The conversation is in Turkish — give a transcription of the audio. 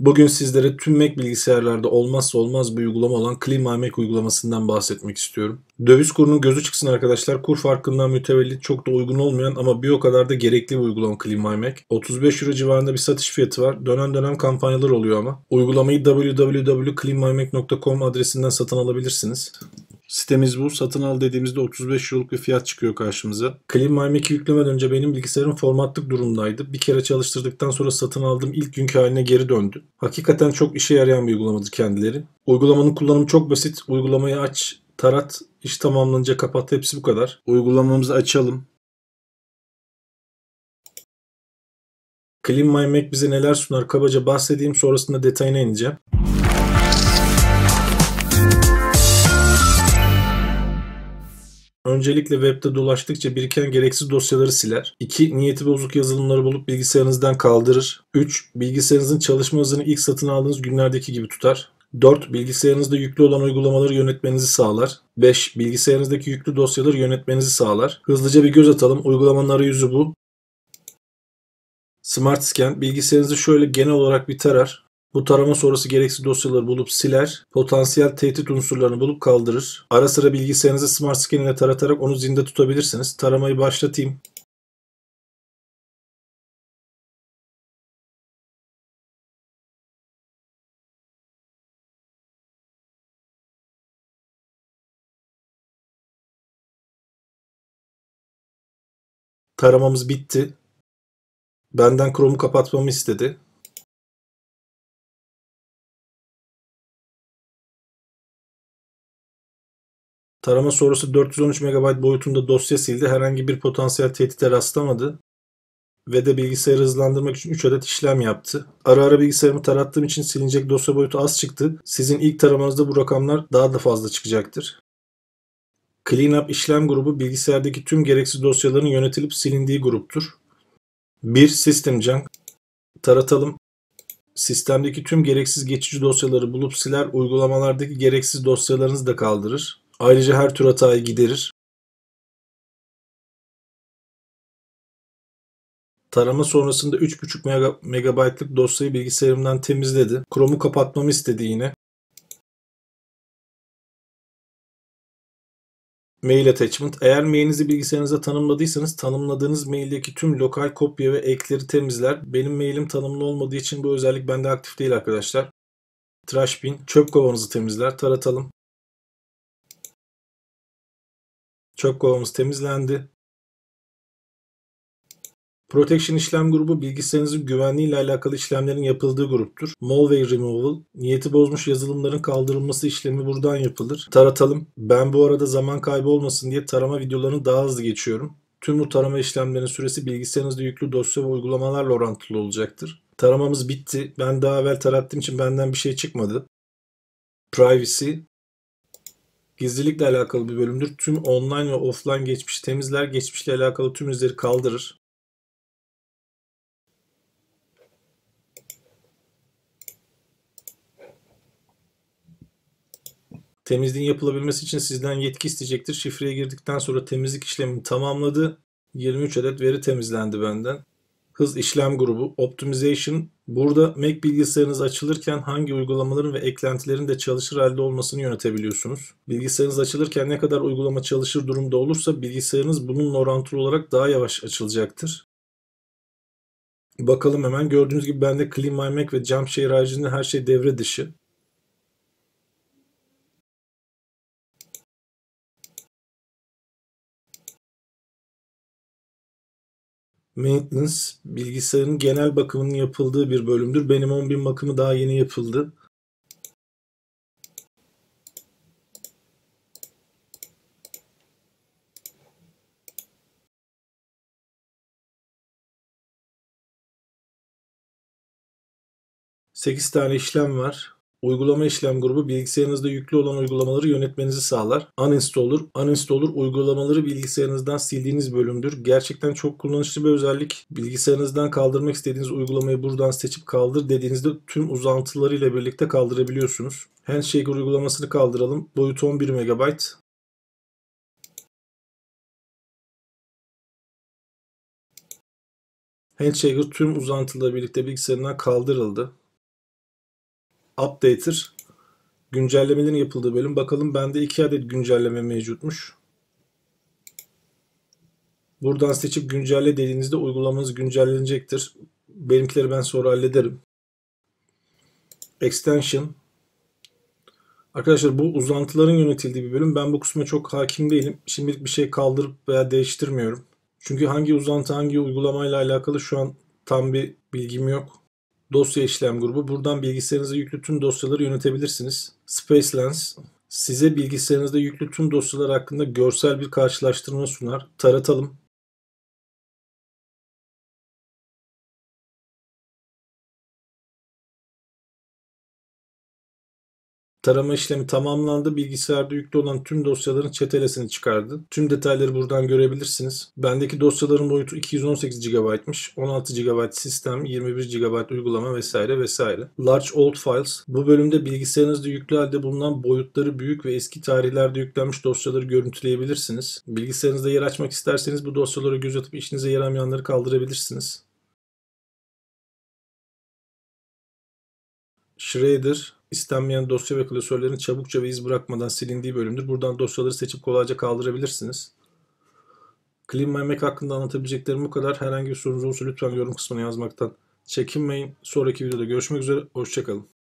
Bugün sizlere tüm Mac bilgisayarlarda olmazsa olmaz bir uygulama olan Clean My Mac uygulamasından bahsetmek istiyorum. Döviz kurunun gözü çıksın arkadaşlar. Kur farkından mütevellit çok da uygun olmayan ama bir o kadar da gerekli bir uygulama Clean My Mac. 35 euro civarında bir satış fiyatı var. Dönem dönem kampanyalar oluyor ama. Uygulamayı www.cleanmymac.com adresinden satın alabilirsiniz. Sitemiz bu. Satın al dediğimizde 35 euroluk bir fiyat çıkıyor karşımıza. Clean My Mac'i yüklemeden önce benim bilgisayarım formatlık durumdaydı. Bir kere çalıştırdıktan sonra satın aldığım ilk günkü haline geri döndü. Hakikaten çok işe yarayan bir uygulamadır kendileri. Uygulamanın kullanımı çok basit. Uygulamayı aç, tarat, iş tamamlanınca kapat. Hepsi bu kadar. Uygulamamızı açalım. Clean My Mac bize neler sunar kabaca bahsedeyim sonrasında detayına ineceğim. Öncelikle webde dolaştıkça biriken gereksiz dosyaları siler. 2. Niyeti bozuk yazılımları bulup bilgisayarınızdan kaldırır. 3. Bilgisayarınızın çalışma hızını ilk satın aldığınız günlerdeki gibi tutar. 4. Bilgisayarınızda yüklü olan uygulamaları yönetmenizi sağlar. 5. Bilgisayarınızdaki yüklü dosyaları yönetmenizi sağlar. Hızlıca bir göz atalım. Uygulamanın arayüzü bu. Smart Scan bilgisayarınızı şöyle genel olarak bir tarar. Bu tarama sonrası gereksiz dosyaları bulup siler, potansiyel tehdit unsurlarını bulup kaldırır. Ara sıra bilgisayarınızı Smart Scan ile taratarak onu zinde tutabilirsiniz. Taramayı başlatayım. Taramamız bitti. Benden Chrome'u kapatmamı istedi. Tarama sonrası 413 MB boyutunda dosya sildi. Herhangi bir potansiyel tehdite rastlamadı. Ve de bilgisayarı hızlandırmak için 3 adet işlem yaptı. Ara ara bilgisayarımı tarattığım için silinecek dosya boyutu az çıktı. Sizin ilk taramanızda bu rakamlar daha da fazla çıkacaktır. Cleanup işlem grubu bilgisayardaki tüm gereksiz dosyaların yönetilip silindiği gruptur. 1. System Junk Taratalım. Sistemdeki tüm gereksiz geçici dosyaları bulup siler, uygulamalardaki gereksiz dosyalarınızı da kaldırır. Ayrıca her tür hatayı giderir. Tarama sonrasında 3.5 MB'lık dosyayı bilgisayarımdan temizledi. Chrome'u kapatmamı istedi yine. Mail attachment. Eğer mailinizi bilgisayarınıza tanımladıysanız tanımladığınız maildeki tüm lokal kopya ve ekleri temizler. Benim mailim tanımlı olmadığı için bu özellik bende aktif değil arkadaşlar. Trash bin. Çöp kovanızı temizler. Taratalım. Çöp kovamız temizlendi. Protection işlem grubu bilgisayarınızın güvenliği ile alakalı işlemlerin yapıldığı gruptur. Malware Removal, niyeti bozmuş yazılımların kaldırılması işlemi buradan yapılır. Taratalım. Ben bu arada zaman kaybı olmasın diye tarama videolarını daha hızlı geçiyorum. Tüm bu tarama işlemlerinin süresi bilgisayarınızda yüklü dosya ve uygulamalarla orantılı olacaktır. Taramamız bitti. Ben daha evvel tarattığım için benden bir şey çıkmadı. Privacy, Gizlilikle alakalı bir bölümdür. Tüm online ve offline geçmiş temizler, geçmişle alakalı tüm izleri kaldırır. Temizliğin yapılabilmesi için sizden yetki isteyecektir. Şifreye girdikten sonra temizlik işlemini tamamladı. 23 adet veri temizlendi benden. Hız işlem grubu Optimization. Burada Mac bilgisayarınız açılırken hangi uygulamaların ve eklentilerin de çalışır halde olmasını yönetebiliyorsunuz. Bilgisayarınız açılırken ne kadar uygulama çalışır durumda olursa bilgisayarınız bununla orantılı olarak daha yavaş açılacaktır. Bakalım hemen gördüğünüz gibi bende Clean My Mac ve Jumpshare haricinde her şey devre dışı. Maintenance bilgisayarın genel bakımının yapıldığı bir bölümdür. Benim 10.000 bakımı daha yeni yapıldı. Sekiz tane işlem var. Uygulama işlem grubu bilgisayarınızda yüklü olan uygulamaları yönetmenizi sağlar. Uninstaller, uninstaller uygulamaları bilgisayarınızdan sildiğiniz bölümdür. Gerçekten çok kullanışlı bir özellik. Bilgisayarınızdan kaldırmak istediğiniz uygulamayı buradan seçip kaldır dediğinizde tüm uzantılarıyla birlikte kaldırabiliyorsunuz. Handshake uygulamasını kaldıralım. Boyutu 11 MB. Handshaker tüm uzantılarla birlikte bilgisayarından kaldırıldı. Updater güncellemelerin yapıldığı bölüm. Bakalım bende 2 adet güncelleme mevcutmuş. Buradan seçip güncelle dediğinizde uygulamanız güncellenecektir. Benimkileri ben sonra hallederim. Extension. Arkadaşlar bu uzantıların yönetildiği bir bölüm. Ben bu kısma çok hakim değilim. Şimdilik bir şey kaldırıp veya değiştirmiyorum. Çünkü hangi uzantı hangi uygulamayla alakalı şu an tam bir bilgim yok. Dosya işlem grubu. Buradan bilgisayarınıza yüklü tüm dosyaları yönetebilirsiniz. Space Lens size bilgisayarınızda yüklü tüm dosyalar hakkında görsel bir karşılaştırma sunar. Taratalım. Tarama işlemi tamamlandı. Bilgisayarda yüklü olan tüm dosyaların çetelesini çıkardı. Tüm detayları buradan görebilirsiniz. Bendeki dosyaların boyutu 218 GB'mış. 16 GB sistem, 21 GB uygulama vesaire vesaire. Large Old Files. Bu bölümde bilgisayarınızda yüklü halde bulunan boyutları büyük ve eski tarihlerde yüklenmiş dosyaları görüntüleyebilirsiniz. Bilgisayarınızda yer açmak isterseniz bu dosyalara göz atıp işinize yaramayanları kaldırabilirsiniz. Shredder, istenmeyen dosya ve klasörlerin çabukça ve iz bırakmadan silindiği bölümdür. Buradan dosyaları seçip kolayca kaldırabilirsiniz. Clean My Mac hakkında anlatabileceklerim bu kadar. Herhangi bir sorunuz olursa lütfen yorum kısmına yazmaktan çekinmeyin. Sonraki videoda görüşmek üzere. Hoşçakalın.